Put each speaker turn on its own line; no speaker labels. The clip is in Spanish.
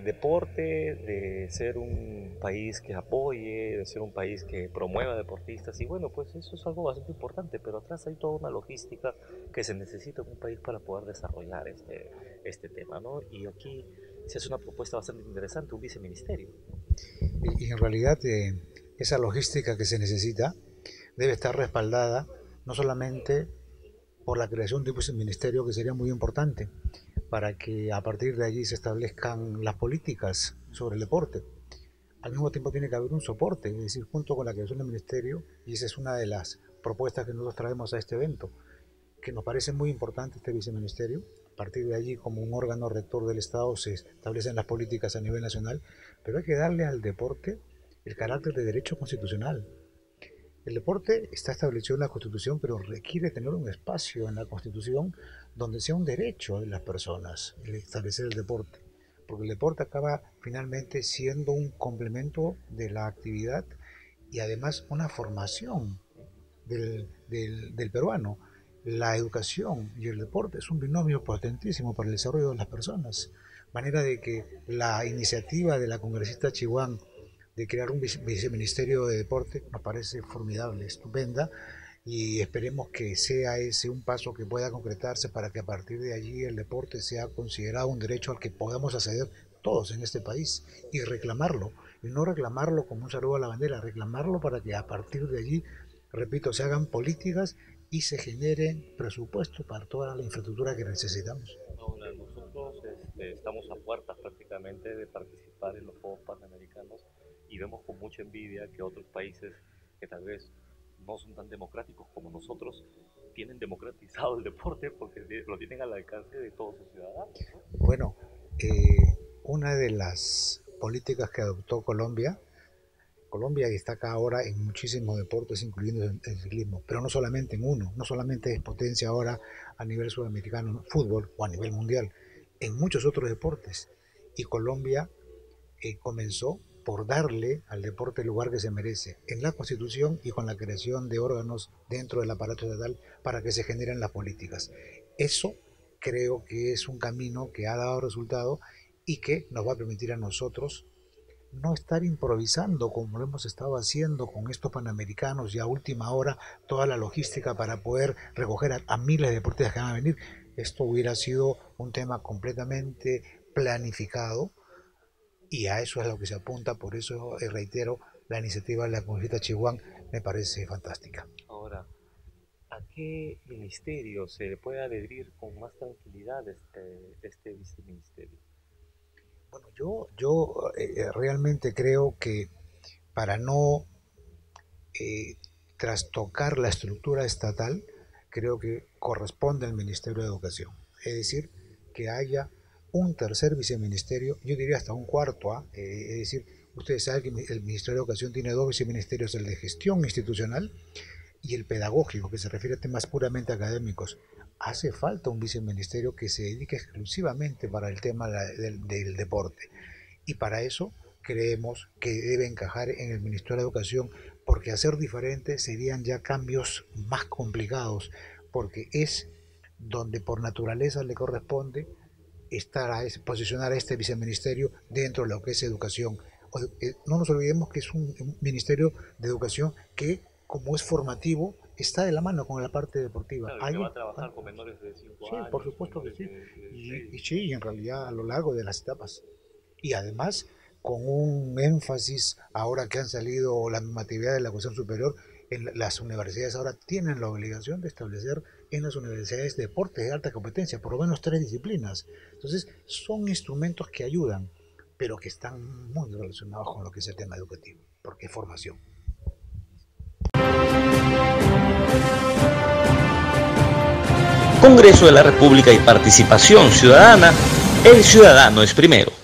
deporte, de ser un país que apoye, de ser un país que promueva deportistas. Y bueno, pues eso es algo bastante importante, pero atrás hay toda una logística que se necesita en un país para poder desarrollar este, este tema. ¿no? Y aquí se hace una propuesta bastante interesante, un viceministerio.
Y, en realidad eh, esa logística que se necesita debe estar respaldada no solamente por la creación de un viceministerio que sería muy importante, para que a partir de allí se establezcan las políticas sobre el deporte. Al mismo tiempo tiene que haber un soporte, es decir, junto con la creación del ministerio, y esa es una de las propuestas que nosotros traemos a este evento, que nos parece muy importante este viceministerio. A partir de allí, como un órgano rector del Estado, se establecen las políticas a nivel nacional, pero hay que darle al deporte el carácter de derecho constitucional. El deporte está establecido en la Constitución, pero requiere tener un espacio en la Constitución donde sea un derecho de las personas el establecer el deporte. Porque el deporte acaba finalmente siendo un complemento de la actividad y además una formación del, del peruano. La educación y el deporte es un binomio potentísimo para el desarrollo de las personas. Manera de que la iniciativa de la congresista Chihuahua de crear un viceministerio de deporte nos parece formidable, estupenda y esperemos que sea ese un paso que pueda concretarse para que a partir de allí el deporte sea considerado un derecho al que podamos acceder todos en este país y reclamarlo y no reclamarlo como un saludo a la bandera, reclamarlo para que a partir de allí, repito, se hagan políticas y se genere presupuesto para toda la infraestructura que necesitamos.
nosotros este, estamos a puertas prácticamente de participar en los Juegos Panamericanos y vemos con mucha envidia que otros países que tal vez no son tan democráticos como nosotros tienen democratizado el deporte porque lo tienen al alcance de todos sus ciudadanos.
Bueno, eh, una de las políticas que adoptó Colombia, Colombia destaca ahora en muchísimos deportes, incluyendo el, ciclismo, pero no solamente en uno, no solamente es potencia ahora a nivel sudamericano, fútbol o a nivel mundial, en muchos otros deportes. Y Colombia eh, comenzó por darle al deporte el lugar que se merece en la Constitución y con la creación de órganos dentro del aparato estatal para que se generen las políticas. Eso creo que es un camino que ha dado resultado y que nos va a permitir a nosotros no estar improvisando como lo hemos estado haciendo con estos panamericanos y a última hora toda la logística para poder recoger a, a miles de deportistas que van a venir. Esto hubiera sido un tema completamente planificado y a eso es a lo que se apunta, por eso eh, reitero, la iniciativa de la Congresista Chihuahua me parece fantástica.
Ahora, ¿a qué ministerio se le puede adherir con más tranquilidad este, este viceministerio?
Bueno, yo, yo eh, eh, realmente creo que para no trastocar la estructura estatal, creo que corresponde al Ministerio de Educación. Es decir, que haya un tercer viceministerio, yo diría hasta un cuarto, ¿ah? eh, es decir, ustedes saben que el Ministerio de Educación tiene dos viceministerios, el de gestión institucional y el pedagógico, que se refiere a temas puramente académicos. Hace falta un viceministerio que se dedique exclusivamente para el tema del, del deporte. Y para eso creemos que debe encajar en el Ministerio de Educación, porque hacer diferente serían ya cambios más complicados, porque es donde por naturaleza le corresponde estar a posicionar a este viceministerio dentro de lo que es educación. Eh, no nos olvidemos que es un, ministerio de educación que, como es formativo, está de la mano con la parte deportiva.
Claro, va a trabajar con menores de 5
sí, por supuesto que sí. y, sí, en realidad a lo largo de las etapas. Y además, con un énfasis, ahora que han salido la normatividad de la cuestión superior, las universidades ahora tienen la obligación de establecer en las universidades deportes de alta competencia, por lo menos tres disciplinas. Entonces, son instrumentos que ayudan, pero que están muy relacionados con lo que es el tema educativo, porque es formación.
Congreso de la República y Participación Ciudadana, el ciudadano es primero.